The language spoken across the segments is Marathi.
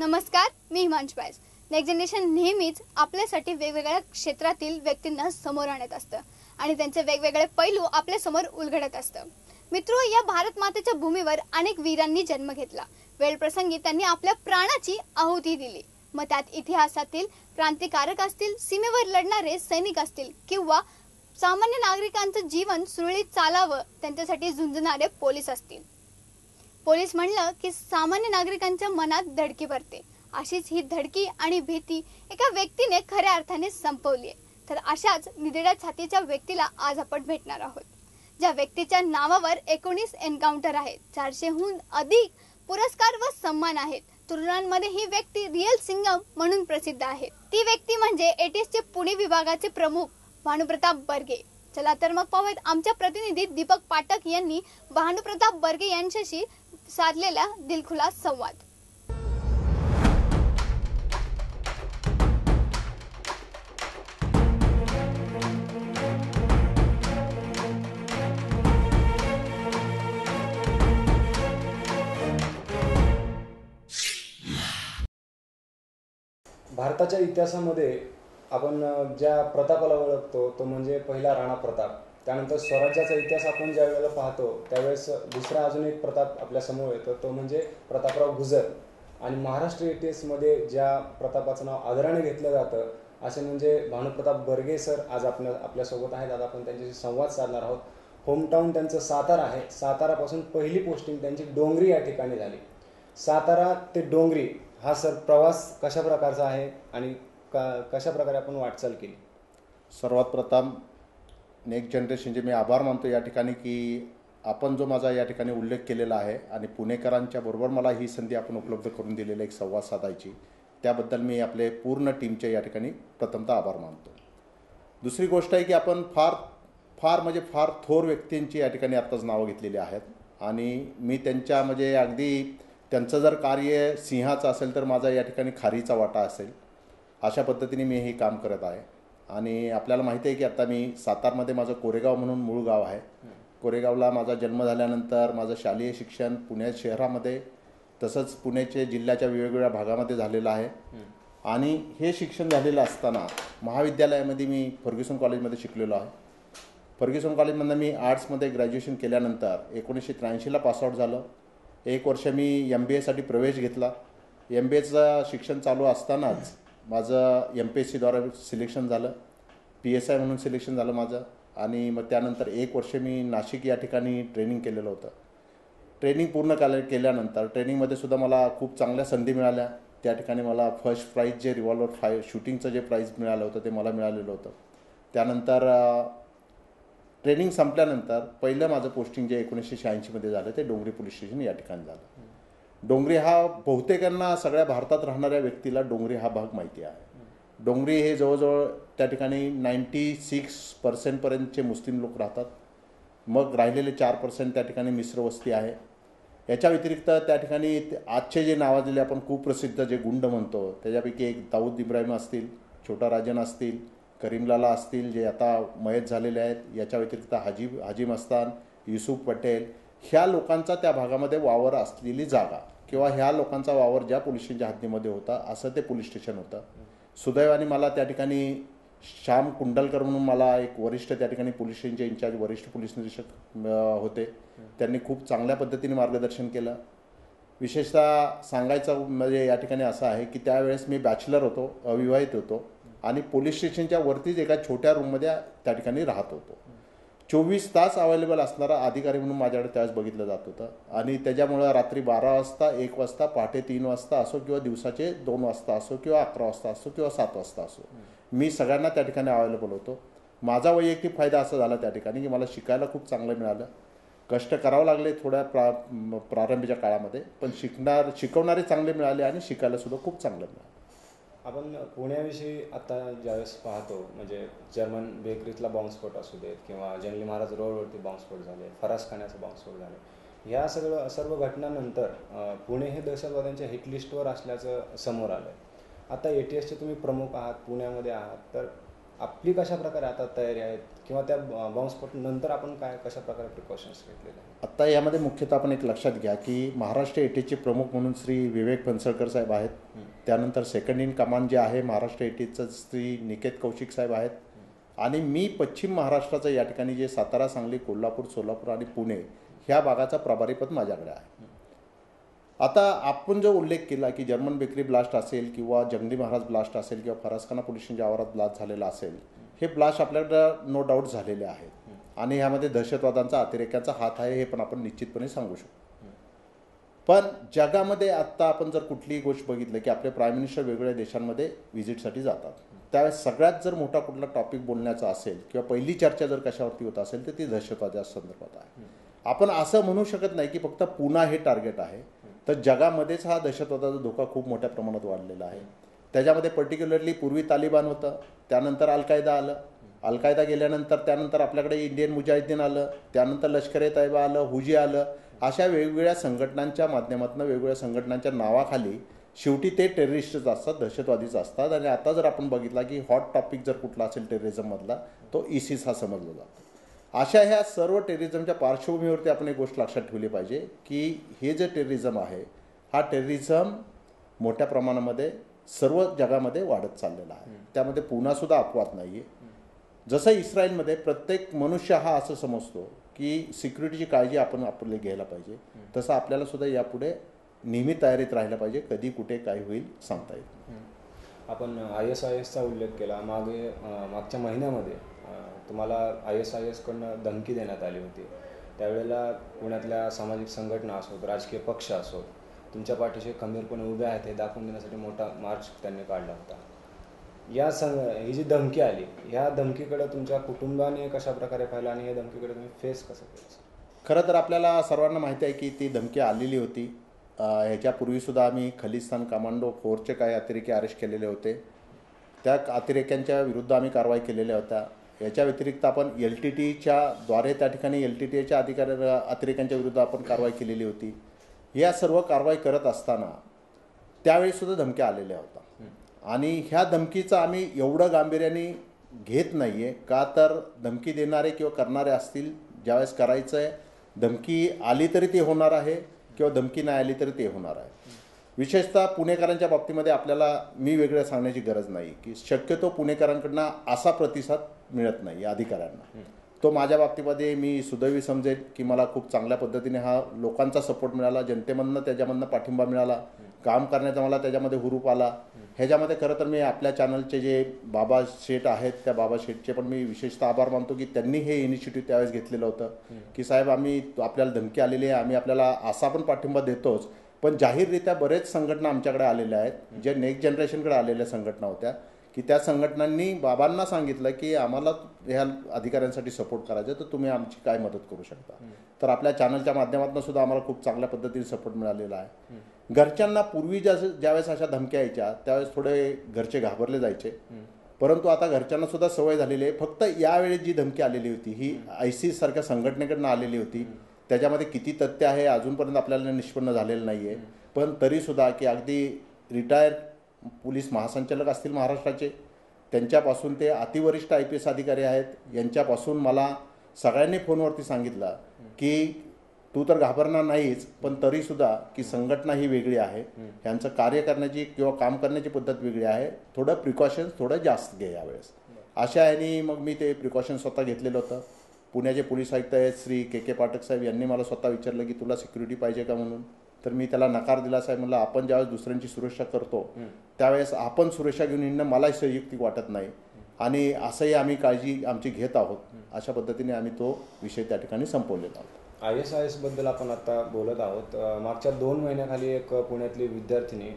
नमस्कार मी हिमांश पायस नेक्स्ट जनरेशन नेहमीच आपल्यासाठी वेगवेगळ्या क्षेत्रातील व्यक्तींना समोर आणत असतं आणि त्यांचे वेगवेगळे पैलू आपल्यासमोर उलगडत असतं. मित्रो या भारत मातेच्या भूमीवर अनेक वीरांनी जन्म घेतला. वेळप्रसंगी त्यांनी आपल्या प्राणाची आहुती दिली. मग त्यात इतिहासातील क्रांतिकारक असतील सीमेवर लढणारे सैनिक असतील किंवा सामान्य नागरिकांचं जीवन सुरळीत चालावं त्यांच्यासाठी झुंजणारे पोलीस असतील. पोलीस म्हणलं की सामान्य नागरिकांच्या मनात धडकी भरते. अशीच ही धडकी आणि भीती एका व्यक्तीने खऱ्या अर्थाने संपवली आहे. तर अशाच निधड्या छातीच्या व्यक्तीला आज आपण भेटणार आहोत. ज्या व्यक्तीच्या नावावर एकोणीस एन्काउंटर आहेत चारशेहून अधिक पुरस्कार व सन्मान आहेत. तरुणांमध्ये ही व्यक्ती रिअल सिंगम म्हणून प्रसिद्ध आहे. ती व्यक्ती म्हणजे एटीएसचे पुणे विभागाचे प्रमुख भानुप्रताप बर्गे. चला तर मग पाहूयात आमच्या प्रतिनिधी दीपक पाठक यांनी भानुप्रताप बर्गे यांच्याशी साधलेला दिलखुलास संवाद. भारताच्या इतिहासामध्ये आपण ज्या प्रतापाला ओळखतो तो म्हणजे पहिला राणा प्रताप. त्यानंतर स्वराज्याचा इतिहास आपण ज्या वेळेला पाहतो त्यावेळेस दुसरा अजून एक प्रताप आपल्यासमोर येतो तो म्हणजे प्रतापराव गुजर आणि महाराष्ट्र इतिहासमध्ये ज्या प्रतापाचं नाव आदराने घेतलं जातं असे म्हणजे भानुप्रताप बर्गे सर आज आपल्या आपल्यासोबत आहेत. आज आपण त्यांच्याशी संवाद साधणार आहोत. होमटाऊन त्यांचं सातारा आहे. सातारापासून पहिली पोस्टिंग त्यांची डोंगरी या ठिकाणी झाली. सातारा ते डोंगरी हा सर प्रवास कशा प्रकारचा आहे आणि का कशा प्रकारे आपण वाटचाल केली? सर्वात प्रथम नेक्स्ट जनरेशनचे मी आभार मानतो या ठिकाणी की आपण जो माझा या ठिकाणी उल्लेख केलेला आहे आणि पुणेकरांच्या बरोबर मला ही संधी आपण उपलब्ध करून दिलेली एक संवाद साधायची. त्याबद्दल मी आपले पूर्ण टीमचे या ठिकाणी प्रथमतः आभार मानतो. दुसरी गोष्ट आहे की आपण फार फार म्हणजे फार थोर व्यक्तींची या ठिकाणी आत्ताच नावं घेतलेली आहेत. आणि मी त्यांच्या म्हणजे अगदी त्यांचं जर कार्य सिंहाचं असेल तर माझा या ठिकाणी खारीचा वाटा असेल. अशा पद्धतीने मी हे काम करत आहे. आणि आपल्याला माहिती आहे की आता मी सातारमध्ये माझं कोरेगाव म्हणून मूळ गाव आहे. कोरेगावला माझा जन्म झाल्यानंतर माझं शालेय शिक्षण पुणे शहरामध्ये तसंच पुण्याचे जिल्ह्याच्या वेगवेगळ्या भागामध्ये झालेलं आहे. आणि हे शिक्षण झालेलं असताना महाविद्यालयामध्ये मी फर्ग्युसन कॉलेजमध्ये शिकलेलो आहे. फर्ग्युसन कॉलेजमधनं मी आर्ट्समध्ये ग्रॅज्युएशन केल्यानंतर एकोणीसशे त्र्याऐंशीला पासआउट झालं. एक वर्ष मी एम बी एसाठी प्रवेश घेतला. एम बी एचं शिक्षण चालू असतानाच माझं एम पी एस सीद्वारे सिलेक्शन झालं. पी एस आय म्हणून सिलेक्शन झालं माझं. आणि मग त्यानंतर एक वर्ष मी नाशिक या ठिकाणी ट्रेनिंग केलेलं होतं. ट्रेनिंग पूर्ण काल केल्यानंतर ट्रेनिंगमध्ये सुद्धा मला खूप चांगल्या संधी मिळाल्या. त्या ठिकाणी मला फर्स्ट प्राईज जे रिव्हॉल्वर फाय शूटिंगचं जे प्राईज मिळालं होतं ते मला मिळालेलं होतं. त्यानंतर ट्रेनिंग संपल्यानंतर पहिलं माझं पोस्टिंग जे एकोणीसशे शहाऐंशीमध्ये झालं ते डोंगरी पोलीस स्टेशन या ठिकाणी झालं. डोंगरी हा बहुतेकांना सगळ्या भारतात राहणाऱ्या व्यक्तीला डोंगरी हा भाग माहिती आहे. डोंगरी हे जवळजवळ त्या ठिकाणी नाईंटी सिक्स पर्सेंटपर्यंतचे मुस्लिम लोक राहतात. मग राहिलेले चार पर्सेंट त्या ठिकाणी मिश्र वस्ती आहे. याच्या व्यतिरिक्त त्या ठिकाणी आजचे जे नावाजलेले आपण कुप्रसिद्ध जे गुंड म्हणतो त्याच्यापैकी एक दाऊद इब्राहिम असतील छोटा राजन असतील करीमलाला असतील जे आता मयत झालेले आहेत याच्या व्यतिरिक्त हाजी हाजी मस्तान युसुफ पटेल ह्या लोकांचा त्या भागामध्ये वावर असलेली जागा किंवा ह्या लोकांचा वावर ज्या पोलीस स्टेशनच्या हद्दीमध्ये होता असं ते पोलीस स्टेशन होतं. सुदैवाने मला त्या ठिकाणी श्याम कुंडलकर म्हणून मला एक वरिष्ठ त्या ठिकाणी पोलीस स्टेशनचे इन्चार्ज वरिष्ठ पोलीस निरीक्षक होते. त्यांनी खूप चांगल्या पद्धतीने मार्गदर्शन केलं. विशेषतः सांगायचं म्हणजे या ठिकाणी असं आहे की त्यावेळेस मी बॅचलर होतो अविवाहित होतो आणि पोलीस स्टेशनच्या वरतीच एका छोट्या रूममध्ये त्या ठिकाणी राहत होतो. चोवीस तास अवेलेबल असणारा अधिकारी म्हणून माझ्याकडे त्यावेळेस बघितलं जात होतं. आणि त्याच्यामुळं रात्री बारा वाजता एक वाजता पहाटे तीन वाजता असो किंवा दिवसाचे दोन वाजता असो किंवा अकरा वाजता असो किंवा सात वाजता असो. मी सगळ्यांना त्या ठिकाणी अवेलेबल होतो. माझा वैयक्तिक फायदा असा झाला त्या ठिकाणी की मला शिकायला खूप चांगलं मिळालं. कष्ट करावं लागले थोड्या प्रा प्रारंभीच्या काळामध्ये पण शिकणार शिकवणारे चांगले मिळाले आणि शिकायला सुद्धा खूप चांगलं मिळालं. आपण पुण्याविषयी आता ज्यावेळेस पाहतो म्हणजे जर्मन बेकरीतला बॉम्बस्फोट असू देत किंवा जंगली महाराज रोडवरती बॉम्बस्फोट झाले फरास खाण्याचा बॉम्बस्फोट झाले ह्या सगळं सर्व घटनांनंतर पुणे हे दहशतवाद्यांच्या हिट लिस्टवर असल्याचं समोर आलं आहे आता ए टी एसचे तुम्ही प्रमुख आहात पुण्यामध्ये आहात तर आपली कशा प्रकारे आता तयारी आहे किंवा त्या बॉम्बस्फोट नंतर आपण काय कशा प्रकारे प्रिकॉशन्स घेतलेले आहेत? आत्ता यामध्ये मुख्यतः आपण एक लक्षात घ्या की महाराष्ट्र एटीचे प्रमुख म्हणून श्री विवेक फणसळकर साहेब आहेत. त्यानंतर सेकंड इन कमांड जे आहे महाराष्ट्र एटीचं श्री निकेत कौशिक साहेब आहेत. आणि मी पश्चिम महाराष्ट्राचं या ठिकाणी जे सातारा सांगली कोल्हापूर सोलापूर आणि पुणे ह्या भागाचा प्रभारीपद माझ्याकडे आहे. आता आपण जो उल्लेख केला की जर्मन बेकरी ब्लास्ट असेल किंवा जंगली महाराज ब्लास्ट असेल किंवा फरासखाना पोलीस स्टेशनच्या आवारात ब्लास्ट झालेला असेल हे ब्लास्ट आपल्याकडं नो डाऊट झालेले आहेत. आणि ह्यामध्ये दहशतवादांचा अतिरेक्याचा हात आहे हे पण आपण निश्चितपणे सांगू शकतो. पण जगामध्ये आत्ता आपण जर कुठलीही गोष्ट बघितलं की आपले प्राईम मिनिस्टर वेगवेगळ्या देशांमध्ये व्हिजिटसाठी जातात. त्यावेळेस सगळ्यात जर मोठा कुठला टॉपिक बोलण्याचा असेल किंवा पहिली चर्चा जर कशावरती होत असेल तर ती दहशतवाद्या संदर्भात आहे. आपण असं म्हणू शकत नाही की फक्त पुन्हा हे टार्गेट आहे. तर जगामध्येच हा दहशतवादाचा धोका खूप मोठ्या प्रमाणात वाढलेला आहे. त्याच्यामध्ये पर्टिक्युलरली पूर्वी तालिबान होतं त्यानंतर अल कायदा आलं. अल कायदा गेल्यानंतर त्यानंतर आपल्याकडे इंडियन मुजाहिद्दीन आलं त्यानंतर लष्कर ए तैयबा आलं हुजी आलं. अशा वेगवेगळ्या संघटनांच्या माध्यमातून वेगवेगळ्या संघटनांच्या नावाखाली शेवटी ते टेररिस्टच असतात दहशतवादीच असतात. आणि आता जर आपण बघितला की हॉट टॉपिक जर कुठला असेल टेररिझममधला तो इसिस हा समजला जातो अशा ह्या सर्व टेररिझमच्या पार्श्वभूमीवरती आपण एक गोष्ट लक्षात ठेवली पाहिजे की हे जे टेररिझम आहे हा टेररिझम मोठ्या प्रमाणामध्ये सर्व जगामध्ये वाढत चाललेला आहे. त्यामध्ये पुन्हासुद्धा अपवाद नाही आहे जसं इस्रायलमध्ये प्रत्येक मनुष्य हा असं समजतो की सिक्युरिटीची काळजी आपण आपले घ्यायला पाहिजे तसं आपल्याला सुद्धा यापुढे नेहमी तयारीत राहायला पाहिजे कधी कुठे काय होईल सांगता येईल आपण आय एस आय एसचा उल्लेख केला. मागे मागच्या महिन्यामध्ये तुम्हाला आय एस आय एसकडनं धमकी देण्यात आली होती. त्यावेळेला पुण्यातल्या सामाजिक संघटना असोत राजकीय पक्ष असोत तुमच्या पाठीशी खंबीरपणे उभे आहेत हे दाखवून देण्यासाठी मोठा मार्च त्यांनी काढला होता. या संघ ही जी धमकी आली ह्या धमकीकडे तुमच्या कुटुंबाने कशा प्रकारे पाहिलं आणि या धमकीकडे तुम्ही फेस कसं केलं? खरं तर आपल्याला सर्वांना माहिती आहे की ती धमकी आलेली होती. ह्याच्यापूर्वीसुद्धा आम्ही खलिस्तान कमांडो फोरचे काही अतिरेकी अरेस्ट केलेले होते. त्या अतिरेक्यांच्या विरुद्ध आम्ही कारवाई केलेल्या होत्या. याच्या व्यतिरिक्त आपण एल टी टीच्या द्वारे त्या ठिकाणी एल टी टीच्या अधिकारी अतिरेक्यांच्या विरुद्ध आपण कारवाई केलेली होती. या सर्व कारवाई करत असताना त्यावेळीसुद्धा धमक्या आलेल्या होत्या. आणि ह्या धमकीचं आम्ही एवढं गांभीर्याने घेत नाही आहे का तर धमकी देणारे किंवा करणारे असतील ज्यावेळेस करायचं आहे धमकी आली तरी ते होणार आहे किंवा धमकी नाही आली तरी ते होणार आहे. विशेषतः पुणेकरांच्या बाबतीमध्ये आपल्याला मी वेगळं सांगण्याची गरज नाही की शक्यतो पुणेकरांकडनं असा प्रतिसाद मिळत नाही या अधिकाऱ्यांना. तो माझ्या बाबतीमध्ये मी सुदैवी समजेल की मला खूप चांगल्या पद्धतीने हा लोकांचा सपोर्ट मिळाला जनतेमधनं त्याच्यामधनं पाठिंबा मिळाला. काम करण्याचा मला त्याच्यामध्ये हुरूप आला. ह्याच्यामध्ये खरं तर मी आपल्या चॅनलचे जे बाबा शेठ आहेत त्या बाबा शेठचे पण मी विशेषतः आभार मानतो की त्यांनी हे इनिशिएटिव्ह त्यावेळेस घेतलेलं होतं. की साहेब आम्ही आपल्याला धमकी आलेली आहे आम्ही आपल्याला असा पण पाठिंबा देतोच. पण जाहीररित्या बरेच संघटना आमच्याकडे आलेल्या आहेत जे नेक्स्ट जनरेशनकडे आलेल्या संघटना होत्या. की त्या संघटनांनी बाबांना सांगितलं की आम्हाला ह्या अधिकाऱ्यांसाठी सपोर्ट करायचं तर तुम्ही आमची काय मदत करू शकता. तर आपल्या चॅनलच्या माध्यमातून सुद्धा आम्हाला खूप चांगल्या पद्धतीने सपोर्ट मिळालेला आहे. घरच्यांना पूर्वी ज्या ज्यावेळेस अशा धमक्या यायच्या त्यावेळेस थोडे घरचे घाबरले जायचे. परंतु आता घरच्यांना सुद्धा सवय झालेली आहे. फक्त यावेळी जी धमकी आलेली होती ही आय सी सारख्या संघटनेकडनं आलेली होती. त्याच्यामध्ये किती तथ्य आहे अजूनपर्यंत आपल्याला निष्पन्न झालेलं नाही आहे पण तरीसुद्धा की अगदी रिटायर पोलीस महासंचालक असतील महाराष्ट्राचे त्यांच्यापासून ते अतिवरिष्ठ आय पी एस अधिकारी आहेत यांच्यापासून मला सगळ्यांनी फोनवरती सांगितलं की तू तर घाबरणार नाहीच पण तरीसुद्धा की संघटना ही वेगळी आहे. यांचं कार्य करण्याची किंवा काम करण्याची पद्धत वेगळी आहे. थोडं प्रिकॉशन्स थोडं जास्त घे यावेळेस. अशा ह्यानी मग मी ते प्रिकॉशन स्वतः घेतलेलं होतं. पुण्याचे पोलीस आयुक्त आहेत श्री के के पाठक साहेब यांनी मला स्वतः विचारलं की तुला सिक्युरिटी पाहिजे का म्हणून? तर मी त्याला नकार दिला साहेब. म्हणलं आपण ज्यावेळेस दुसऱ्यांची सुरक्षा करतो त्यावेळेस आपण सुरक्षा घेऊन येणं मलाही संयुक्तिक वाटत नाही. आणि असंही आम्ही काळजी आमची घेत आहोत. अशा पद्धतीने आम्ही तो विषय त्या ठिकाणी संपवलेला आहोत आय एस आय एसबद्दल आपण आता बोलत आहोत. मागच्या दोन महिन्याखाली एक पुण्यातली विद्यार्थिनी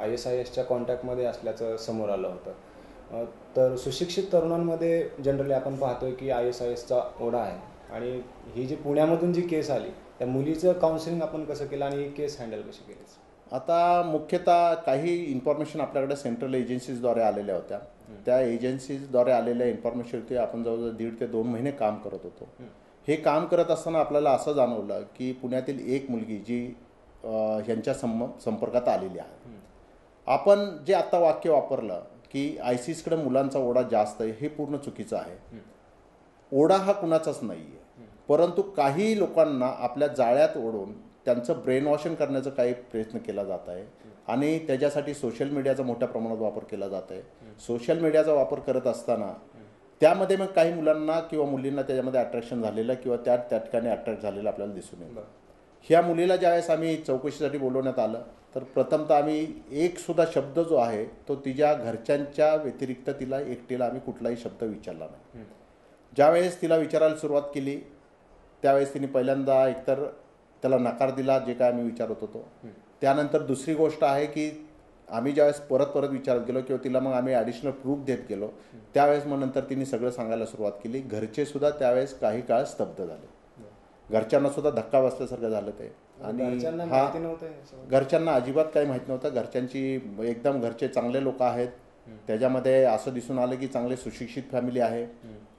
आय एस आय एसच्या कॉन्टॅक्टमध्ये असल्याचं समोर आलं होतं. तर सुशिक्षित तरुणांमध्ये जनरली आपण पाहतोय की आय एस आय एसचा ओढा आहे. आणि ही जी पुण्यामधून जी केस आली त्या मुलीचं काउन्सिलिंग आपण कसं केलं आणि केस हँडल कशी केली आता मुख्यतः काही इन्फॉर्मेशन आपल्याकडे सेंट्रल एजन्सीजद्वारे आलेल्या होत्या. त्या एजन्सीजद्वारे आलेल्या इन्फॉर्मेशनवरती आपण जवळजवळ दीड ते दोन महिने काम करत होतो. हे काम करत असताना आपल्याला असं जाणवलं की पुण्यातील एक मुलगी जी ह्यांच्या सम संपर्कात आलेली आहे. आपण जे आत्ता वाक्य वापरलं की आयसीसकडे मुलांचा ओढा जास्त आहे हे पूर्ण चुकीचं आहे. ओढा हा कुणाचाच नाही आहे परंतु काही लोकांना आपल्या जाळ्यात ओढून त्यांचं ब्रेन वॉशिंग करण्याचा काही प्रयत्न केला जात आहे. आणि त्याच्यासाठी सोशल मीडियाचा मोठ्या प्रमाणात वापर केला जात आहे. सोशल मीडियाचा वापर करत असताना त्यामध्ये मग काही मुलांना किंवा मुलींना त्याच्यामध्ये अट्रॅक्शन झालेलं किंवा त्या त्या ठिकाणी अट्रॅक्ट झालेलं आपल्याला दिसून येतं. ह्या मुलीला ज्यावेळेस आम्ही चौकशीसाठी बोलवण्यात आलं तर प्रथमतः आम्ही एक सुद्धा शब्द जो आहे तो तिच्या घरच्यांच्या व्यतिरिक्त तिला एकटीला आम्ही कुठलाही शब्द विचारला नाही. ज्यावेळेस तिला विचारायला सुरुवात केली त्यावेळेस तिने पहिल्यांदा एकतर त्याला नकार दिला जे काय आम्ही विचारत होतो. त्यानंतर दुसरी गोष्ट आहे की आम्ही ज्यावेळेस परत परत विचारत गेलो किंवा तिला मग आम्ही ॲडिशनल प्रूफ देत गेलो त्यावेळेस मग नंतर तिने सगळं सांगायला सुरुवात केली. घरचे सुद्धा त्यावेळेस काही काळ स्तब्ध झाले. घरच्यांना सुद्धा धक्का बसल्यासारखं झालं ते. आणि हा? घरच्यांना अजिबात काही माहीत नव्हतं. घरच्यांची एकदम घरचे चांगले लोक आहेत. त्याच्यामध्ये असं दिसून आलं की चांगले सुशिक्षित फॅमिली आहे.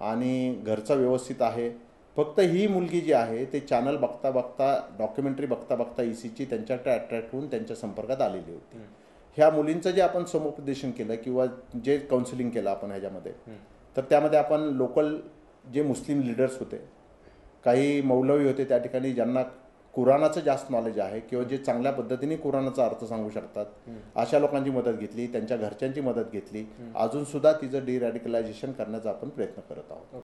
आणि घरचं व्यवस्थित आहे. फक्त ही मुलगी जी आहे ते चॅनल बघता बघता डॉक्युमेंटरी बघता बघता ई सीची त्यांच्याकडे अट्रॅक्ट होऊन त्यांच्या संपर्कात आलेली होती. ह्या मुलींचं जे आपण समुपदेशन केलं किंवा जे काउन्सिलिंग केलं आपण ह्याच्यामध्ये तर त्यामध्ये आपण लोकल जे मुस्लिम लिडर्स होते काही मौलवी होते त्या ठिकाणी ज्यांना कुराणाचं जास्त नॉलेज आहे किंवा जे चांगल्या पद्धतीने कुराणाचा अर्थ सांगू शकतात अशा लोकांची मदत घेतली त्यांच्या घरच्यांची मदत घेतली. अजून सुद्धा तिचं डिरॅडिकलायझेशन करण्याचा आपण प्रयत्न करत आहोत.